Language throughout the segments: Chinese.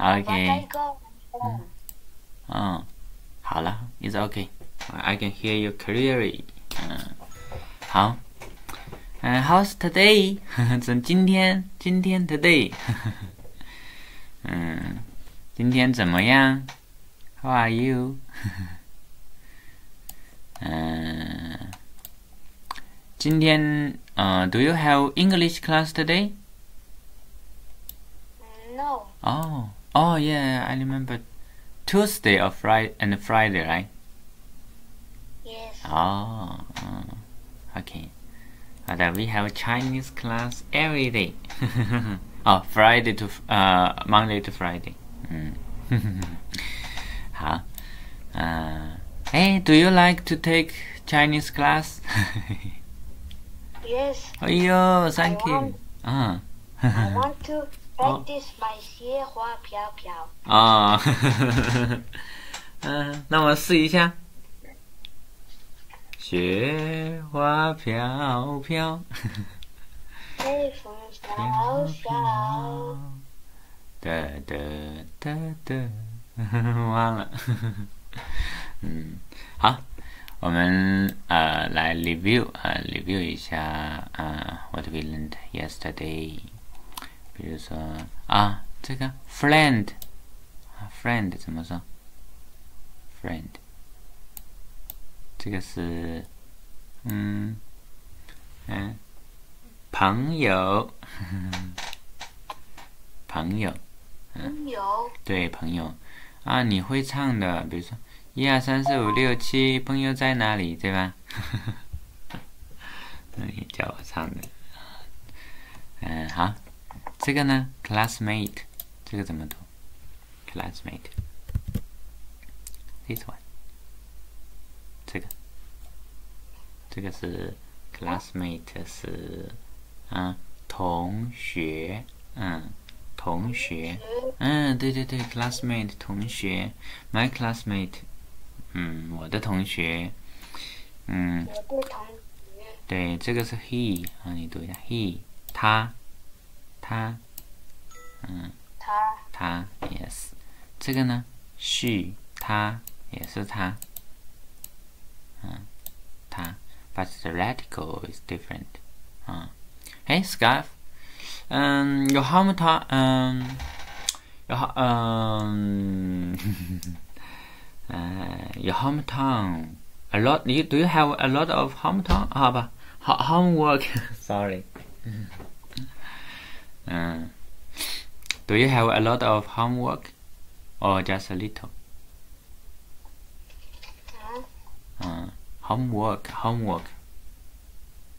OK， go home. 嗯，好了，It's OK。I can hear you clearly。嗯，好。嗯，How's today？怎今天？今天 today？嗯，今天怎么样？How are you？嗯，今天呃，Do you have English class today？ No, Oh, oh yeah, I remember Tuesday or Friday and Friday, right? yes. Oh, uh, okay. Uh, that we have Chinese class every day. oh, Friday to uh Monday to Friday. 嗯，好，嗯，哎，Do you like to take Chinese class? Yes, 哎呦，Thank I you. 嗯， I want to 啊，嗯，那我试一下。雪花飘飘，微风萧萧。哒哒哒哒，忘了。嗯，好，我们呃来 review 呃 review 一下呃 what we learned yesterday。比如说啊，这个 friend 啊 friend 怎么说？friend 这个是嗯 嗯朋友，朋友。朋友，对朋友啊，你会唱的，比如说一二三四五六七，朋友在哪里，对吧？那你叫我唱的。嗯，好，这个呢，classmate，这个怎么读？classmate，this one，这个，这个是 classmate 是啊同学，嗯，同学。嗯，对对对，classmate 同学，my classmate，嗯，我的同学，嗯，对，这个是 he 啊，你读一下 he，他，他，嗯，他，他，yes，这个呢，she，他也是他，嗯，他，but the radical is different，啊，哎，scarf，嗯，有 hometown，嗯。your ho- um uh, your hometown a lot you do you have a lot of hometown 好吧 Ho- homework sorry Uh, do you have a lot of homework or just a little? Uh, homework, homework.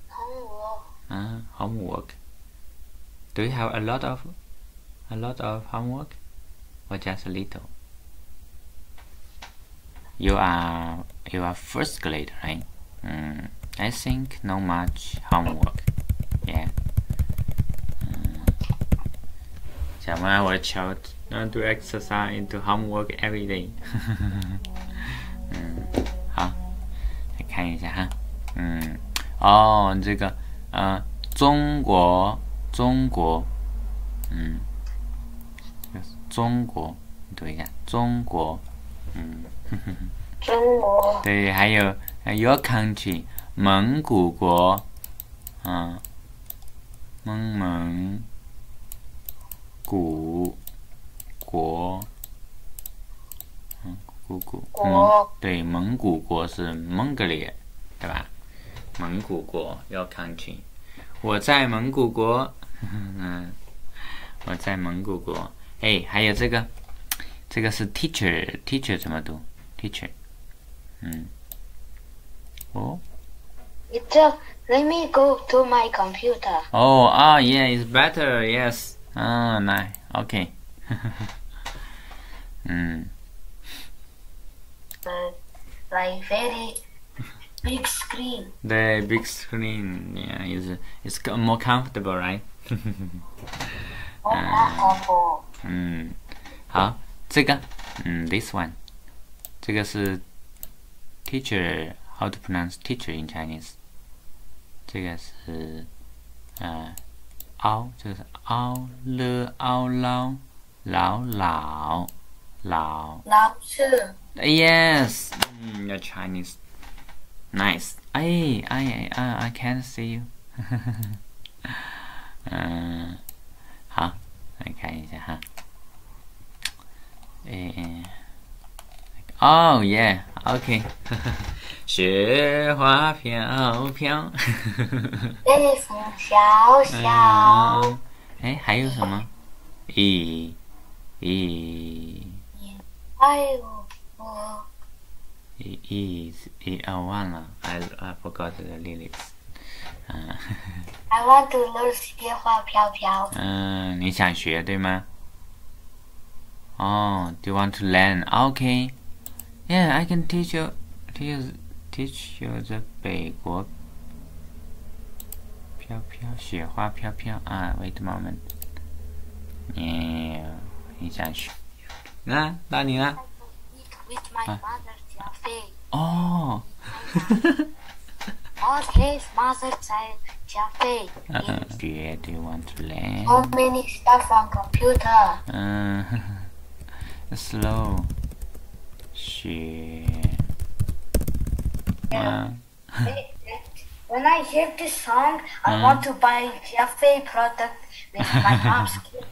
Homework. Uh, homework. Do you have a lot of a lot of homework or just a little? You are you are first grade, right? Mm, I think not much homework. Yeah. 小妈，我 child don't do exercise, do homework every day. 嗯，好，来看一下哈。嗯，哦，这个呃，中国，中国，嗯。中国，你读一下中国，嗯，中国，对，还有 your country 蒙古国，嗯，蒙蒙古国，嗯，古古国蒙对蒙古国是 Mongolia，对吧？蒙古国 your country，我在蒙古国，嗯，我在蒙古国。哎，还有这个，这个是 teacher，teacher 怎么读？teacher，嗯，哦， It's a, let me go to my computer. 哦啊，yeah，is better，yes， 嗯，来，OK，嗯， Uh, like very big screen. 对，big screen，yeah，is is more comfortable，right？ Oh, comfortable. 嗯，好，这个，嗯，this one，这个是 teacher，how to pronounce teacher in Chinese？这个是，呃， 凹，这个是凹了凹捞，老老老。老师 Yes, mm, you're Chinese. Nice. 哎哎哎，I can't see you 嗯，好，来看一下哈。哎，哦耶，OK。雪花飘飘。北风萧萧。嗯，哎，还有什么？咦咦。还有我。咦咦啊，忘了，I I forgot the lyrics。嗯。I want to learn 雪花飘飘。嗯，你想学对吗？哦，Do you want to learn? Okay. Yeah, I can teach you. Teach teach you the 北国飘飘雪花飘飘啊！Wait a moment. Yeah，你想学？啊，到你了。With my mother, 小飞。哦。What his mother said, 小飞。嗯，学 Do you want to learn? How many stuff on computer? 嗯，slow 学。嗯。 When I hear this song, I want to buy Jaffe product with my mom's kid.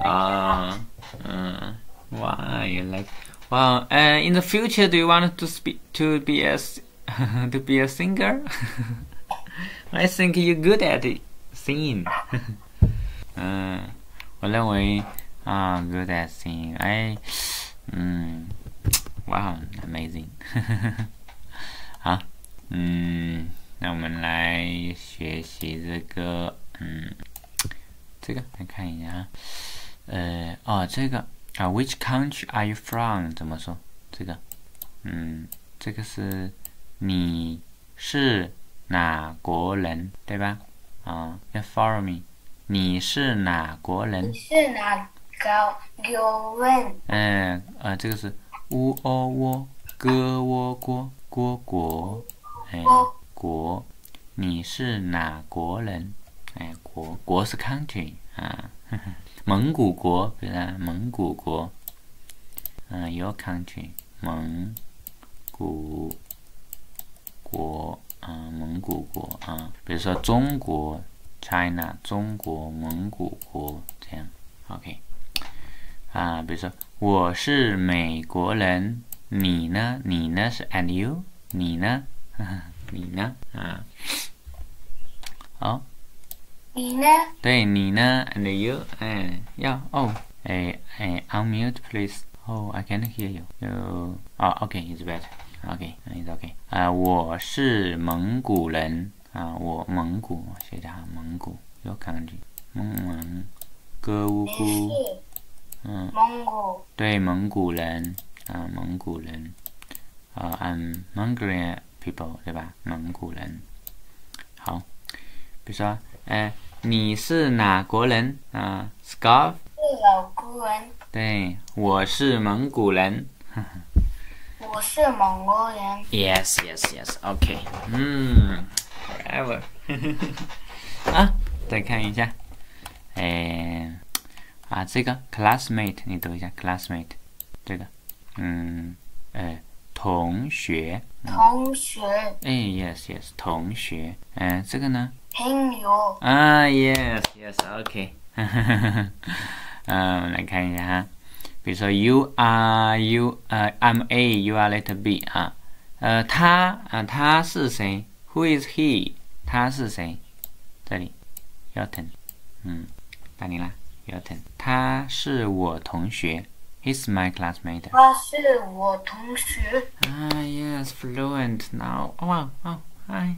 Ah, uh, why you like? Well, uh, in the future, do you want to speak to be a s- to be a singer? I think you're good at it, singing. 嗯，我认为啊，good at singing. I，嗯 ，wow, amazing. 好，嗯，那我们来学习这个，嗯，这个来看一下啊，呃，哦，这个啊，Which country are you from？怎么说？这个，嗯，这个是你是哪国人，对吧？啊，要 follow me。你是哪国人？你是哪个有问？嗯呃，这个是乌哦窝哥窝锅锅国，哎国，你是哪国人？哎国国是 country 啊，呵 呵蒙古国，对吧？蒙古国，嗯，your country 蒙古国，啊，蒙古国啊，比如说中国 China 中国蒙古国这样，OK。啊，比如说我是美国人，你呢？你呢是 and you，你呢？你呢？啊，好，你呢？对你呢？and you，哎，要哦，哎哎，unmute please。Oh, I can't hear you. You, 哦，OK, it's better. OK, it's OK. 啊，我是蒙古人啊，我蒙古，写的哈，蒙古有 country，蒙蒙，哥乌你姑。蒙古对，蒙古人啊，蒙古人啊，I'm Mongolian people，对吧？蒙古人。好，比如说，哎，你是哪国人啊？Scarf，是老古人，对，我是蒙古人。我是蒙古人。Yes, yes, yes. OK，嗯，forever。啊，再看一下，哎，啊，这个 classmate，你读一下 classmate，这个，嗯，呃，同学，同学、哎，yes, yes，同学，嗯、这个呢？朋友、啊，yes, yes, OK。嗯，我们来看一下哈，比如说 you are you，呃，I'm A，you are letter B 啊，呃，他啊，他是谁？Who is he？他是谁？这里 y o t o n 嗯，到你啦他是我同学，He's my classmate。他是我同学。啊，yes, fluent now。哇哦，嗨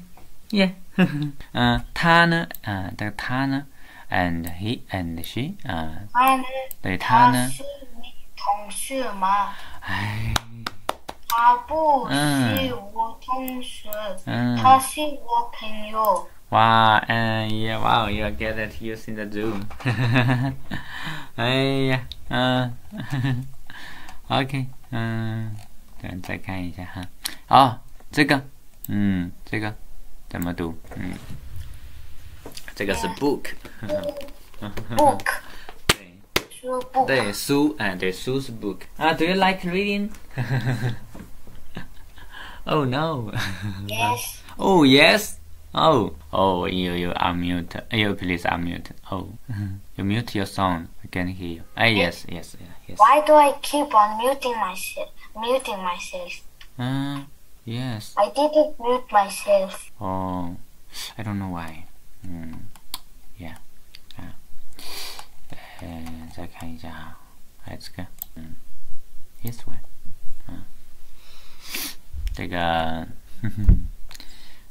，yeah。嗯，他呢？啊，这个他呢？And he and she 啊，他呢？对他呢？是你同学吗？哎，他不嗯是我同学，嗯，他是我朋友。哇，嗯，yeah，哇，you are good at using the Zoom。哎呀，嗯，OK，嗯，对，再看一下哈。哦，这个，嗯，这个怎么读？嗯，这个是 book。 book 对， 书 book. 对书，哎，对书是 book 啊。Do you like reading? oh no. Yes. Oh yes. Oh oh you you unmute. You please unmute. Oh you mute your sound. I can hear you. Ah yes yes yes. Why do I keep on muting myself? Muting myself. Uh, yes. I didn't mute myself. Oh, I don't know why. 嗯，Yeah，啊，呃，再看一下哈，还有这个，嗯，This one，嗯，这个，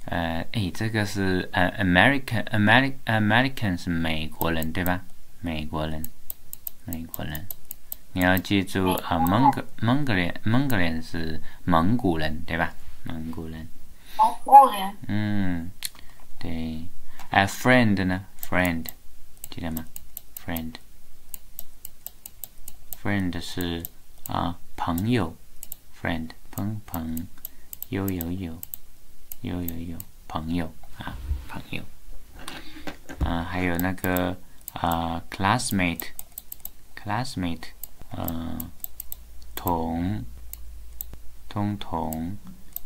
呃，哎，这个是呃，American American American 是美国人对吧？美国人，美国人，你要记住啊，蒙古蒙古人蒙古人是蒙古人对吧？蒙古人，蒙古人。嗯，对。哎，friend 呢？friend 记得吗？friend，friend 是啊朋友，friend 朋朋友友友有有有朋友啊朋友啊还有那个啊 classmate，classmate 嗯同同同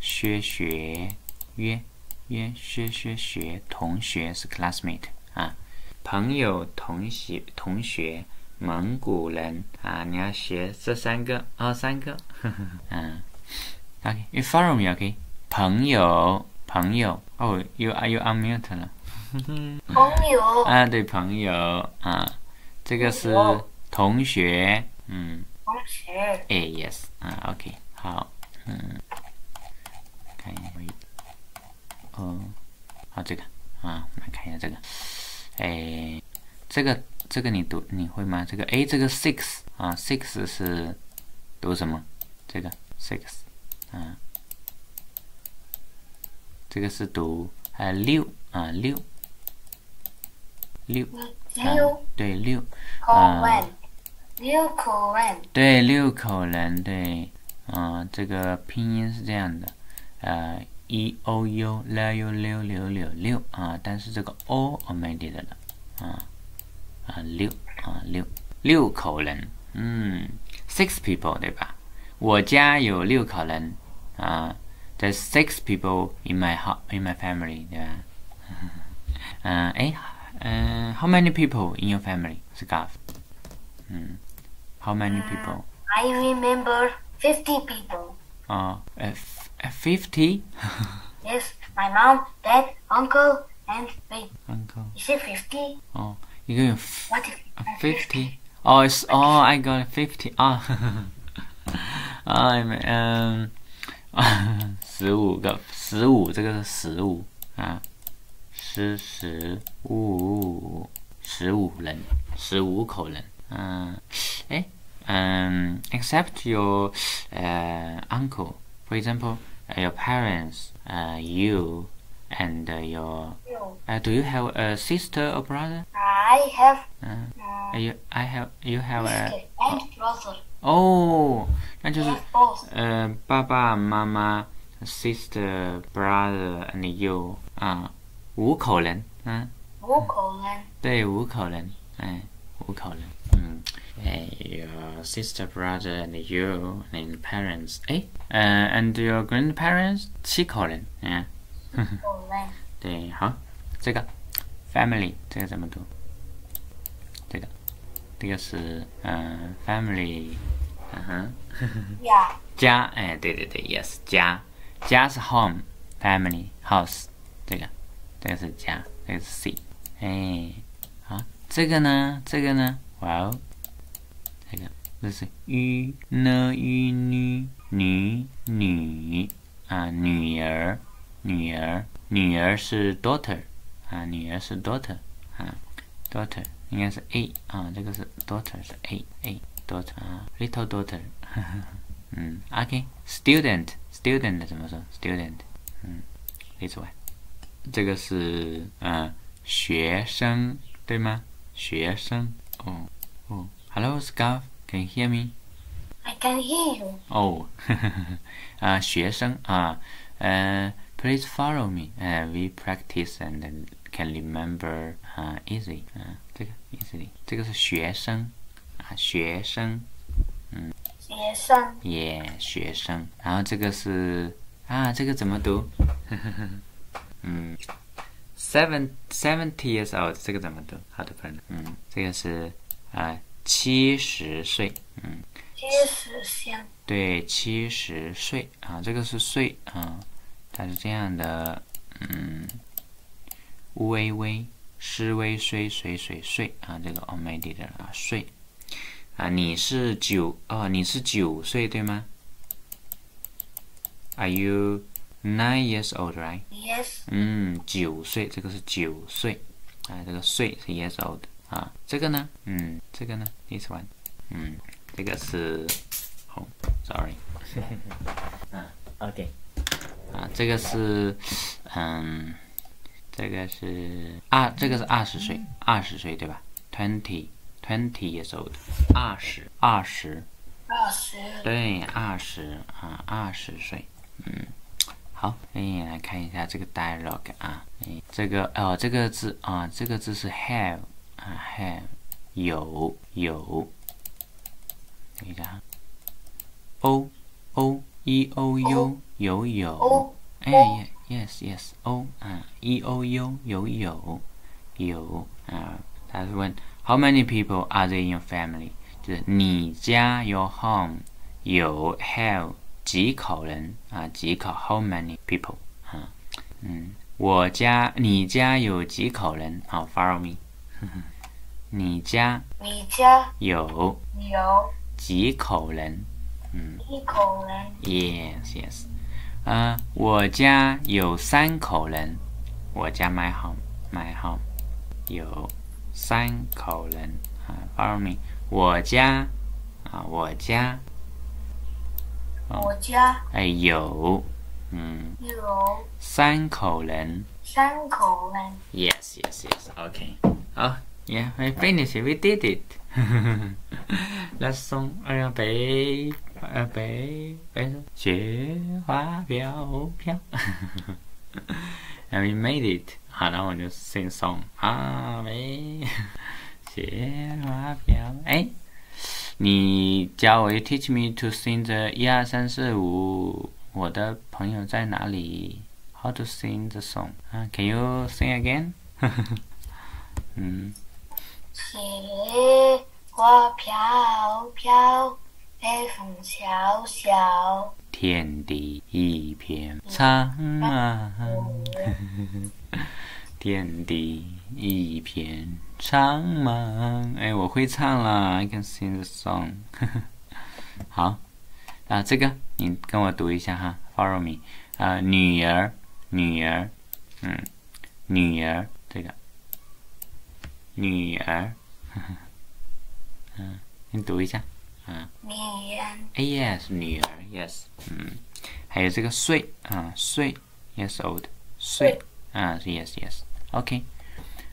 学学约。约学学学同学是 classmate 啊，朋友同学同学蒙古人啊，你要学这三个啊三个，嗯，OK，you follow me，OK，朋友朋友。哦，you are you unmute 了，朋友。啊对朋友。啊，这个是同学，嗯，同学，哎 yes 啊 OK 好，嗯，看一下。哦，好这个。啊，我们来看一下这个，哎，这个这个你读你会吗？这个哎，这个 six 啊，six 是读什么？这个 six 啊，这个是读呃六啊六。六六对六。啊。六口人对六口人对。啊，这个拼音是这样的。呃。e o u 六六六六六六。啊，但是这个 o 我没记得了。啊啊六啊六。六口人，嗯，six people 对吧？我家有六口人。啊 There's six people in my in my family. Yeah. uh, eh, uh, how many people in your family, Scarf? Mm. How many uh, people? I remember 50 people. Oh, uh, 50? yes, my mom, dad, uncle, and me. Uncle. Is it 50? Oh, you going what 50? Oh, it's, oh, I got 50. Ah, oh. I'm, um, 十五个，十五这个是十五啊，十十五十五人，十五口人。嗯，哎，嗯，except your 呃 uncle, for example your parents, uh, you, and uh, your. Uh, do you have a sister or brother? I have. Uh, you, I have. You have a. And brother. 哦，那就是呃，爸爸妈妈、sister、brother and you 啊，五口人，嗯，五口人，对，五口人，哎，五口人，嗯。your sister, brother, and you, and parents. 哎，呃，and your grandparents 七口人，嗯，对，好，这个 family 这个怎么读？这个，这个是嗯 family，嗯哼，家，家，哎，对对对，yes，家， 家是 home，family house，这个，这个是家，这个是 C，哎，好，这个呢，这个呢，哇哦。这个这是女呢女女女女啊女儿女儿女儿是 daughter 啊女儿是 daughter 啊 daughter 应该是 a 啊这个是 daughter 是 a a daughter 啊 little daughter 嗯，OK，student student student 怎么说 student 嗯例子外这个是嗯学生对吗学生哦哦 Hello Scarf Can you hear me? I can hear you. Oh, 啊，学生啊，呃，Please follow me. 呃，We practice and can remember 啊，easy 啊，这个 easily，这个是学生 啊，学生， 学生耶，学生。然后这个是啊，这个怎么读？嗯，seven seventy years old，这个怎么读？How to pronounce？嗯，这个是啊，七十岁。嗯，七十岁对，七十岁啊，这个是岁啊，它是这样的。嗯，乌微微，诗微虽水水岁啊，这个 omitted 啊，岁啊，你是九哦，你是九岁对吗？Are you nine years old, right? yes. 嗯，九岁，这个是九岁。啊，这个岁是 years old 啊，这个呢，嗯，这个呢，this one，嗯，这个是哦，sorry，嗯，OK，啊，这个是，嗯，这个是二，这个是二十岁，二十岁对吧？twenty twenty years old，二十，二十，二十。对，二十啊，二十岁，嗯，好，可以来看一下这个 dialogue 啊，哎，这个哦，这个字啊，这个字是 have 啊，have 有有，等一下。哈，o o e o u 有有哎，yes yes o 啊，e o u 有有有啊，他是问 How many people are there in your family？就是你家 your home 有 have 几口人啊？几口 How many people？啊，嗯，我家你家有几口人？好，follow me 你家你家有有几口人？嗯一口人，，yes yes。啊，我家有三口人。我家 my home my home 有三口人啊，follow me。我家啊，我家我家哎有嗯有三口人。三口人，Yes yes yes. Okay. Oh yeah, we finished. We did it. Let's song 呃北呃北北雪花飘飘。And we made it. 好，然后我就 sing song 啊北雪花飘。哎，你教我 you teach me to sing the 一二三四五。我的朋友在哪里？How to sing the song？啊，Can you sing again？嗯，雪花飘飘，北风萧萧。天地一片苍茫，天地一片苍茫。哎，我会唱了，I can sing the song。好，啊，这个你跟我读一下哈，Follow me。啊，女儿，女儿，嗯，女儿，这个，女儿，嗯，你读一下，啊。女人。哎，yes，女儿，yes，嗯，还有这个岁啊，岁，yes old，岁啊是 yes yes，OK，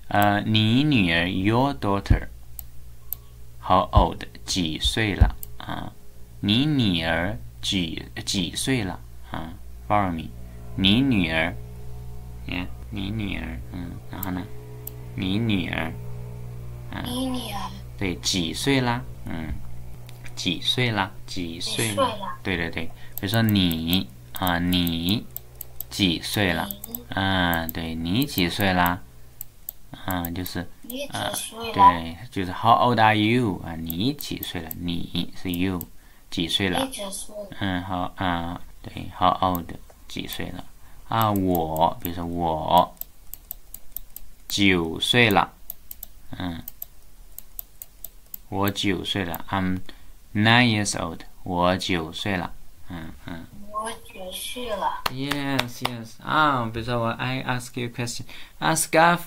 呃，你女儿，your daughter，how old，几岁了？啊？你女儿几几岁了？啊？Follow me，你女儿，yeah，你女儿，嗯，然后呢，你女儿，你女儿。对，几岁啦？嗯，几岁啦？几岁对对对，比如说你啊，你几岁了？你啊，对你几岁啦？嗯，就是你啊几岁了？对，就是 How old are you？啊，你几岁了？你是 you 几岁了你？几岁了？嗯，好啊，对，How old 几岁了？啊，我，比如说我九岁了，嗯，我九岁了，I'm nine years old，我九岁了，嗯嗯我九岁了。 ，yes yes，啊，比如说我 I ask you a question，啊，Scarf，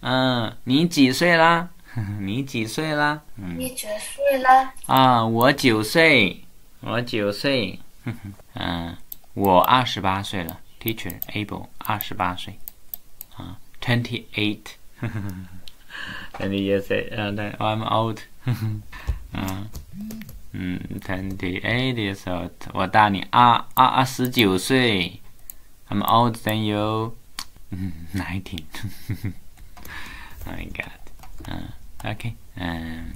嗯，你几岁啦？你几岁啦？嗯。你几岁了？啊，我九岁，我九岁，嗯，我二十八岁了，Teacher Abel 二十八岁，啊，twenty eight，twenty years old，呃，对，I'm old，嗯 嗯，twenty eight years old，我大你二二二十九岁，I'm older than you，嗯，nineteen，Oh my God，嗯，OK，嗯。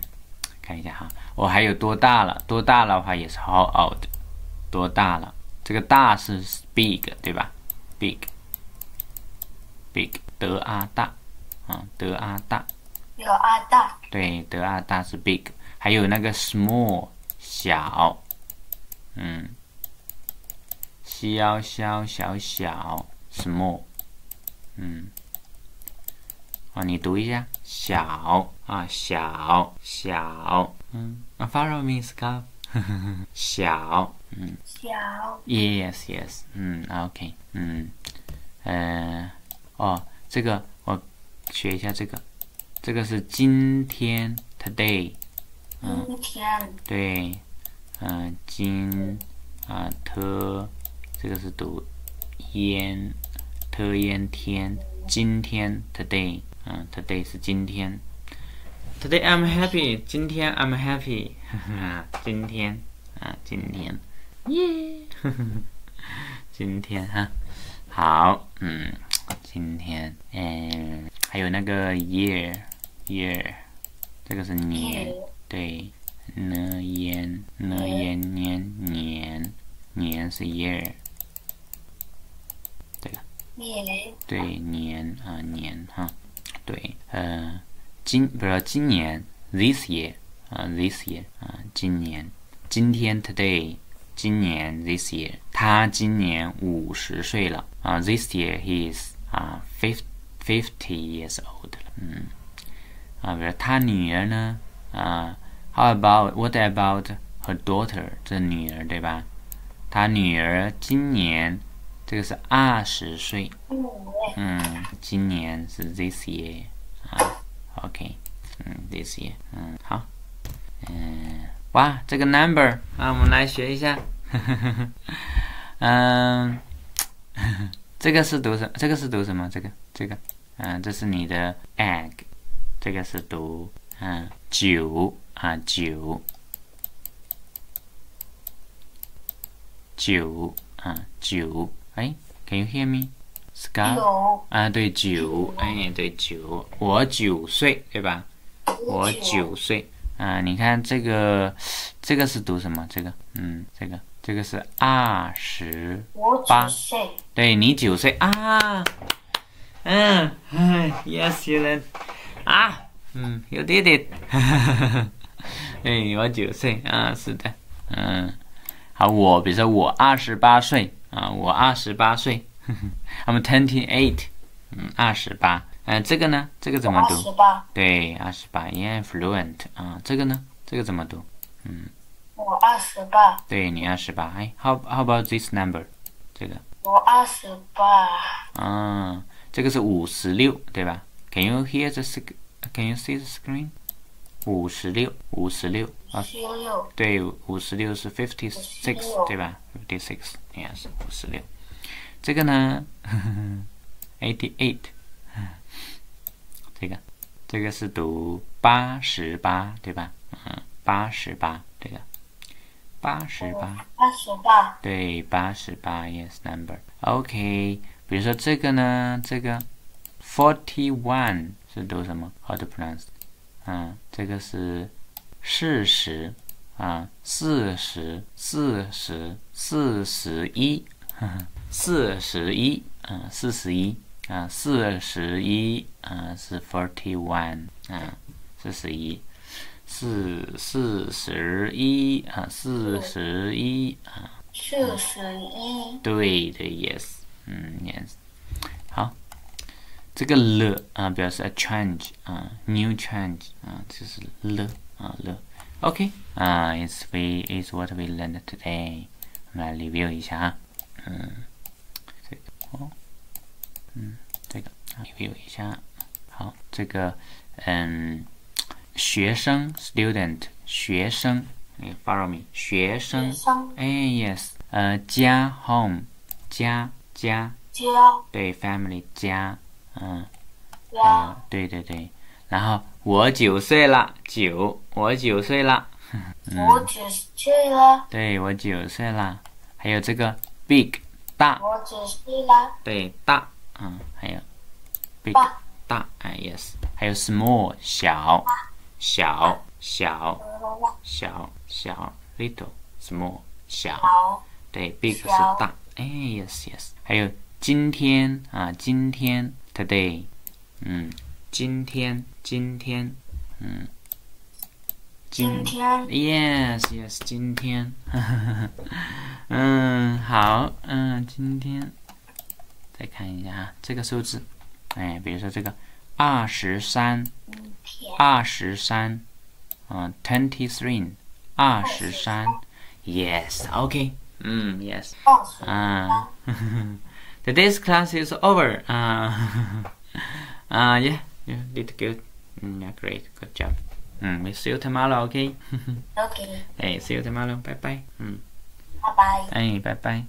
看一下哈，我还有多大了？多大的话也是 how old，多大了？这个大是 big 对吧？big，big 德阿大，啊，德阿大，德阿大，对，德阿大是 big，还有那个 small 小，嗯，小小小小 small，嗯。啊，你读一下，小啊，小小，嗯，啊，follow me, Scarf，小，嗯，小，yes yes，嗯，OK，嗯，呃，哦，这个我学一下这个，这个是今天，today，今天，对，嗯，今啊特，这个是读烟，特烟天，今天，today。嗯，today 是今天。Today I'm happy。今天 I'm happy 哈 哈。今天啊，今天，耶！今天哈，好，嗯，今天，嗯，还有那个 year，year，这个是年，对，，n i n i n 年年年是 year，对了，年，对年啊年哈。对，呃，今比如说今年，this year，啊，this year，啊，今年，今天，today，今年，this year，他今年五十岁了，啊，this year he is 啊，fifty fifty years old 了，嗯，啊，比如他女儿呢，啊，how about，what about her daughter，这女儿对吧？她女儿今年。这个是二十岁，嗯，今年是 this year 啊，OK，嗯，this year，嗯，好，嗯，哇，这个 number 啊，我们来学一下，嗯，这个是读什？这个是读什么？这个，这个，嗯，这是你的 egg，这个是读嗯九啊九九啊九。哎，Can you hear me, Scar？啊，对，九，哎，对，九，我九岁，对吧？我九。岁，啊，你看这个，这个是读什么？这个，嗯，这个，这个是二十八，对你九岁。啊，嗯哎，Yes, know，啊，嗯，You did it，哈哈哈我九岁啊，是的，嗯，好，我比如说我二十八岁。啊，我二十八岁，I'm twenty eight，嗯，二十八，嗯，这个呢，这个怎么读？二十八，对，二十八，yeah fluent，啊，这个呢，这个怎么读？嗯，我二十八，对你二十八，哎，how how about this number？这个，我二十八，啊，这个是五十六，对吧？Can you hear the sc？Can you see the screen？五十六，五十六，啊，对，五十六是 fifty six，对吧？fifty six。应该是五十六，这个呢，eighty eight，这个，这个是读八十八，对吧？嗯，八十八，这个，八十八，八十八，对，八十八，yes number。OK，比如说这个呢，这个 forty one 是读什么？How to pronounce？嗯，这个是四十。啊，四十，四十，四十一，四十一，嗯，四十一，啊，四十一，啊，是 forty one，啊，四十一，四四十一，啊，四十一，啊，四十一，对的，yes，嗯，yes，好，这个了啊，表示 a change，啊，new change，啊，就是了，啊，了。OK，啊，is we is what we learned today。我们来 review 一下啊，嗯，这个哦，嗯，这个 review 一下。好，这个嗯，学生 student 学生，你 follow me 学生，哎，yes，呃，家 home 家家家，对 family 家， 嗯，啊，对对对。然后我九岁了，九，我九岁了，我九岁了，对我九岁了。还有这个 big 大，我九岁了，对大，嗯，还有 big 大，哎，yes，还有 small 小，小小，小。小 little small 小，对，big 是大，哎，yes yes，还有今天啊，今天 today，嗯，今天今天，嗯，今天。Yes, yes，今天，嗯，好，嗯，今天。再看一下啊，这个数字，哎，比如说这个二十三，天。二十三，嗯，twenty three，二十三，Yes，OK，嗯，Yes，二十啊 ，Today's class is over，啊，啊，Yeah，you did good，嗯，Yeah，great，good job，嗯，We see you tomorrow，OK，，OK，哎，see you tomorrow，拜拜，嗯。拜拜。哎，拜拜。